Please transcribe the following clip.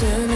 imagine